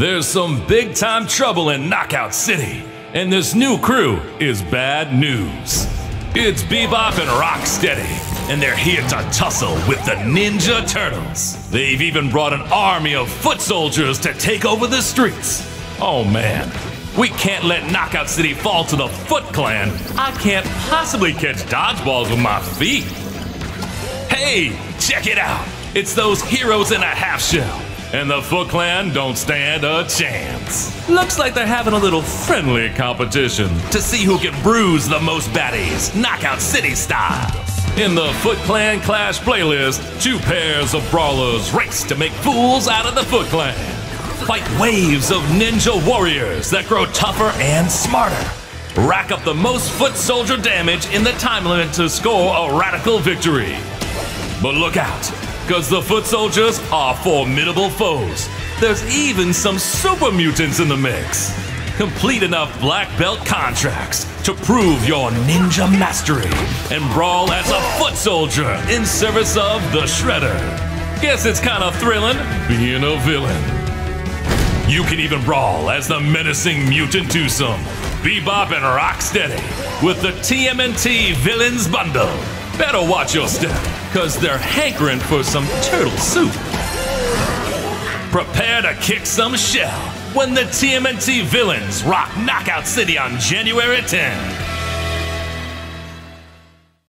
There's some big time trouble in Knockout City, and this new crew is bad news. It's Bebop and Rocksteady, and they're here to tussle with the Ninja Turtles. They've even brought an army of foot soldiers to take over the streets. Oh man, we can't let Knockout City fall to the Foot Clan. I can't possibly catch dodgeballs with my feet. Hey, check it out. It's those heroes in a half shell. And the Foot Clan don't stand a chance. Looks like they're having a little friendly competition to see who can bruise the most baddies, Knockout City style. In the Foot Clan Clash playlist, two pairs of brawlers race to make fools out of the Foot Clan. Fight waves of ninja warriors that grow tougher and smarter. Rack up the most foot soldier damage in the time limit to score a radical victory. But look out, because the foot soldiers are formidable foes. There's even some super mutants in the mix. Complete enough black belt contracts to prove your ninja mastery and brawl as a foot soldier in service of the Shredder. Guess it's kind of thrilling being a villain. You can even brawl as the menacing mutant twosome, Bebop and Rocksteady, with the TMNT Villains Bundle. Better watch your step, cause they're hankering for some turtle soup. Prepare to kick some shell when the TMNT Villains rock Knockout City on January 10.